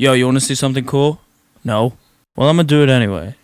Yo, you want to see something cool? No? Well, I'm gonna do it anyway.